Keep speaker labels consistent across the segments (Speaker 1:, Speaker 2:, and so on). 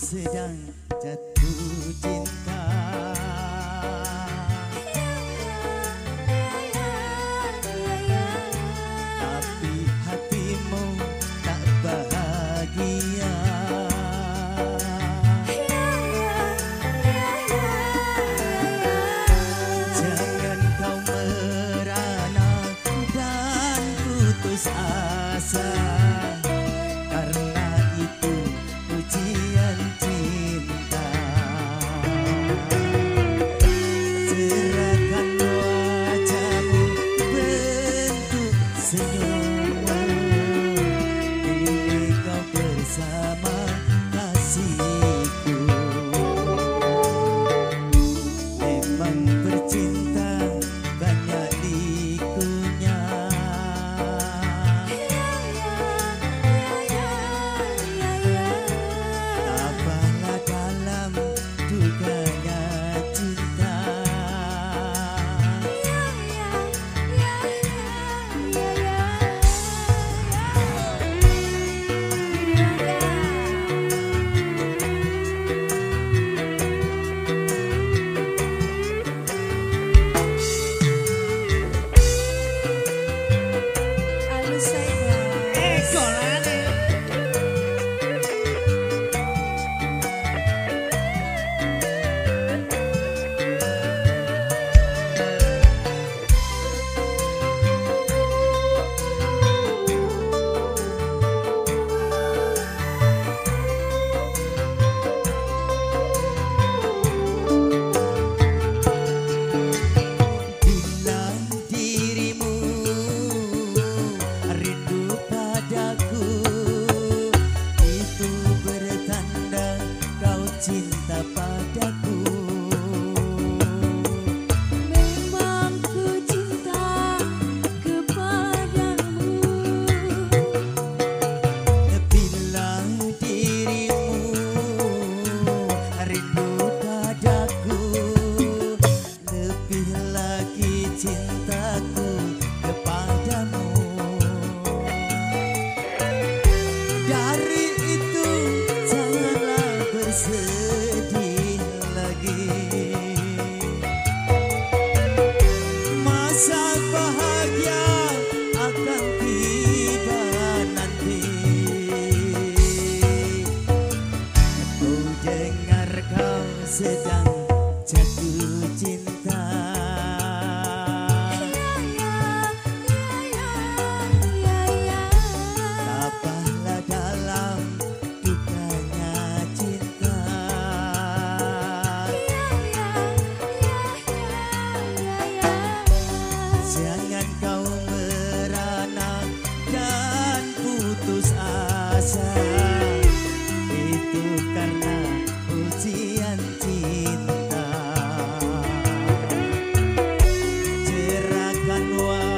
Speaker 1: sedang jatuh cinta. Tapi hatimu tak bahagia. Jangan kau merana dan putus asa. один la know.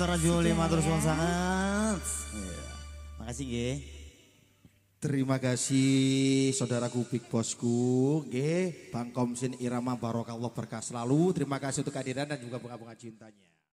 Speaker 1: Kasih Master Juli matur suwun sangat. Iya. Makasih nggih.
Speaker 2: Terima kasih saudaraku Big Bosku, nggih, Bang Komsin Irama Barokallah berkah selalu. Terima kasih untuk kehadiran dan juga bunga-bunga cintanya.